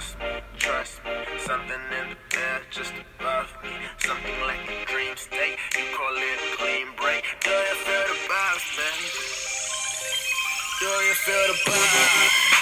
Trust me, trust me. Something in the air just above me. Something like a dream state. You call it a clean break. Do you feel the vibes, man? Do you feel the vibes?